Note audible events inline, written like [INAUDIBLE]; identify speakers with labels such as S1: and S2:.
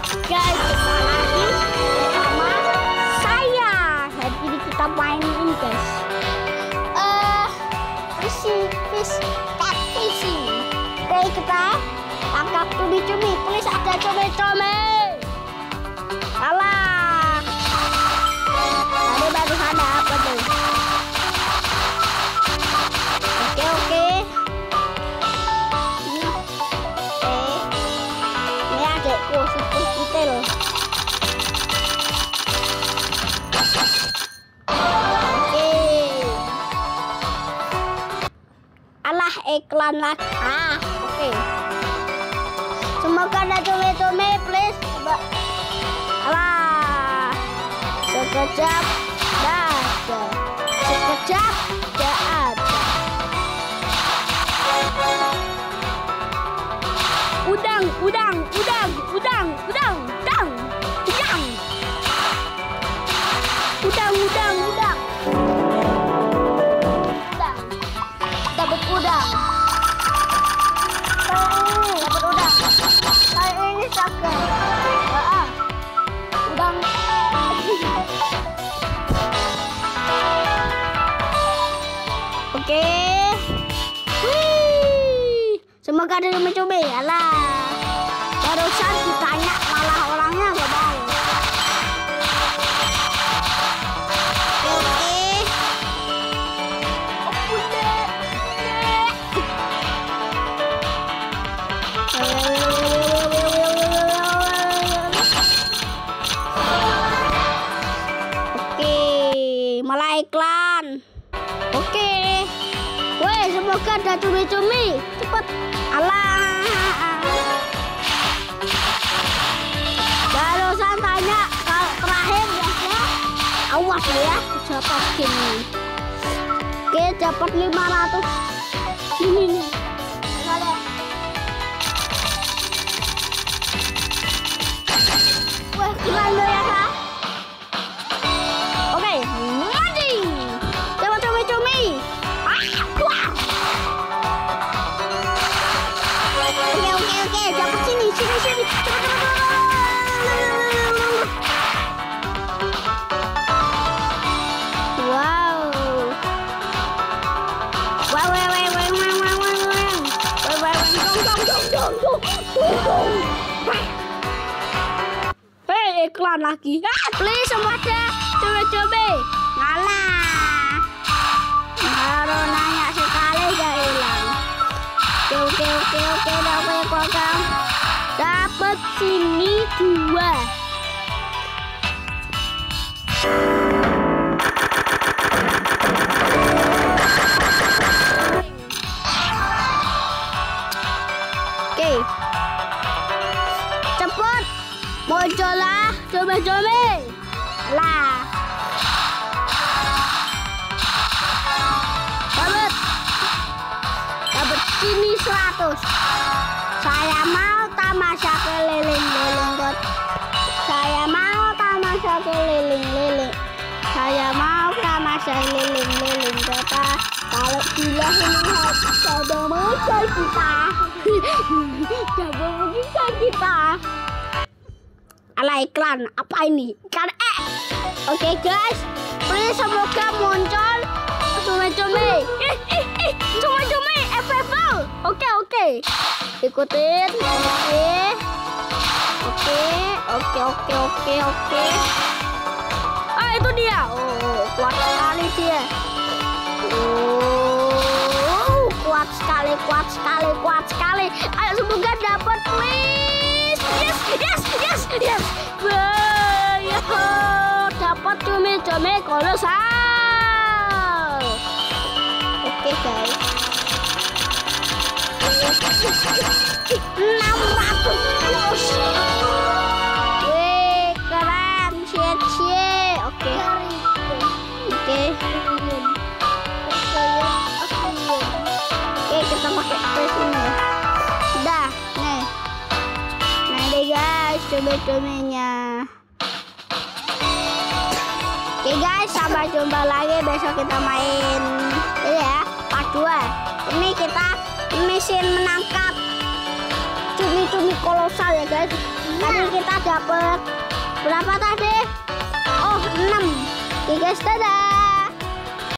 S1: guys, kita lagi sama saya. Ini kita main ini guys. Eh, fishing, fish, fishing. Oke, kita tangkap cumi-cumi. Please ada cumi-cumi. Alah iklan lagi. Ah, oke. Semoga ada cumi-cumi, please. Coba. Alah. Sekejap dah. Sekejap Semoga ada yang mencoba ya lah. Barusan ditanya malah orangnya gak mau. Udah. Oke, malah iklan. Semoga ada cumi-cumi. Cepet. Alah. Barusan tanya kalau terakhir ya. Awas ya, dapat gini. Oke, dapat 500. Ini [LAUGHS] Hei, iklan lagi. Please semua ada. Coba-coba. Ngalah. Baru nanya sekali gak hilang. Oke, oke, oke, oke. Program. Dapat sini dua. Oke. Cepet. Muncullah coba-coba. Lah. Dapat. Dapat sini 100. Saya mau tamasya keliling-liling kot. Saya mau tamasya keliling-liling. Saya mau tamasya keliling-liling kota. Kalau bila melihat pada mata kita, [LAUGHS] coba bisa kita. Ala iklan, apa ini? Ikan eh. Oke guys, please semoga muncul cumi-cumi. Ih, ih, ih, cumi-cumi. Oke, oke. Ikutin. Oke. Oke, oke, oke, oke, oke. Ah, itu dia. Oh, kuat sekali dia. Oh, kuat sekali, kuat sekali, kuat sekali. Ayo semoga dapat please. Yes, yes, yes, yes. Wah, ya, dapat cumi-cumi kolosal. Oke, guys. 600 coba-cobanya. Oke guys, sampai jumpa lagi besok kita main ini ya, part 2. Ini kita mesin menangkap cumi-cumi kolosal ya guys. Tadi kita dapat berapa tadi? Oh, 6. Oke guys, dadah.